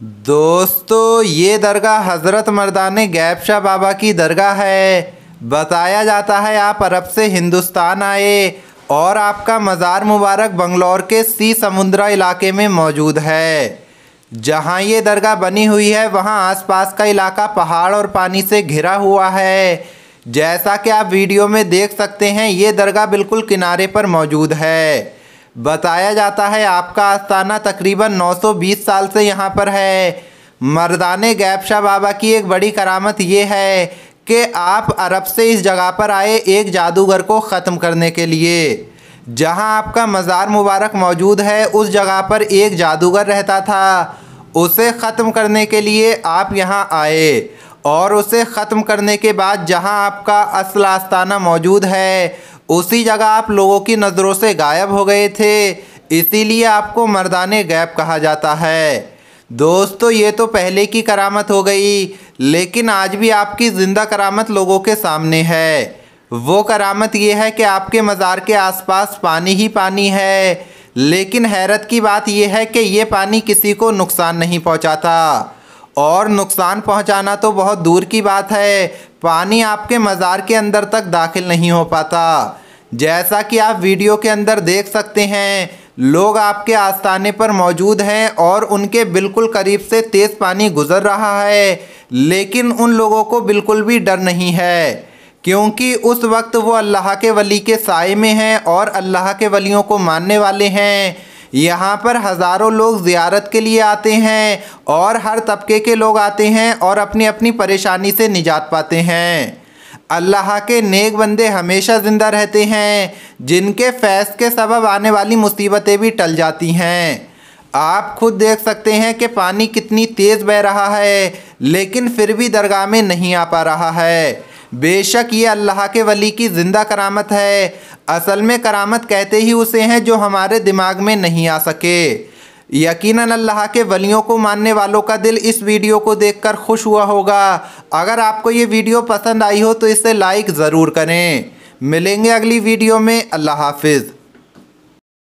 दोस्तों, ये दरगाह हज़रत मर्दान गैब शाह बाबा की दरगाह है। बताया जाता है, आप अरब से हिंदुस्तान आए और आपका मज़ार मुबारक बंगलौर के सी समुद्रा इलाके में मौजूद है। जहाँ ये दरगाह बनी हुई है, वहाँ आसपास का इलाका पहाड़ और पानी से घिरा हुआ है। जैसा कि आप वीडियो में देख सकते हैं, ये दरगाह बिल्कुल किनारे पर मौजूद है। बताया जाता है, आपका आस्थाना तकरीबन 920 साल से यहाँ पर है। मर्दाने गैब शाह बाबा की एक बड़ी करामत ये है कि आप अरब से इस जगह पर आए एक जादूगर को ख़त्म करने के लिए। जहाँ आपका मज़ार मुबारक मौजूद है, उस जगह पर एक जादूगर रहता था। उसे ख़त्म करने के लिए आप यहाँ आए और उसे ख़त्म करने के बाद जहाँ आपका असल आस्थाना मौजूद है उसी जगह आप लोगों की नज़रों से गायब हो गए थे। इसीलिए आपको मर्दाने गैप कहा जाता है। दोस्तों, ये तो पहले की करामत हो गई, लेकिन आज भी आपकी ज़िंदा करामत लोगों के सामने है। वो करामत ये है कि आपके मज़ार के आसपास पानी ही पानी है। लेकिन हैरत की बात यह है कि ये पानी किसी को नुकसान नहीं पहुंचाता। और नुकसान पहुंचाना तो बहुत दूर की बात है पानी आपके मज़ार के अंदर तक दाखिल नहीं हो पाता। जैसा कि आप वीडियो के अंदर देख सकते हैं, लोग आपके आस्थाने पर मौजूद हैं और उनके बिल्कुल करीब से तेज़ पानी गुज़र रहा है, लेकिन उन लोगों को बिल्कुल भी डर नहीं है, क्योंकि उस वक्त वो अल्लाह के वली के साय में हैं और अल्लाह के वलियों को मानने वाले हैं। यहाँ पर हज़ारों लोग ज़ियारत के लिए आते हैं और हर तबके के लोग आते हैं और अपनी अपनी परेशानी से निजात पाते हैं। अल्लाह के नेक बंदे हमेशा ज़िंदा रहते हैं, जिनके फैस के सबब आने वाली मुसीबतें भी टल जाती हैं। आप खुद देख सकते हैं कि पानी कितनी तेज़ बह रहा है, लेकिन फिर भी दरगाह में नहीं आ पा रहा है। बेशक ये अल्लाह के वली की ज़िंदा करामत है। असल में करामत कहते ही उसे हैं जो हमारे दिमाग में नहीं आ सके। यकीनन अल्लाह के वलियों को मानने वालों का दिल इस वीडियो को देखकर खुश हुआ होगा। अगर आपको ये वीडियो पसंद आई हो तो इसे लाइक ज़रूर करें। मिलेंगे अगली वीडियो में। अल्लाह हाफिज़।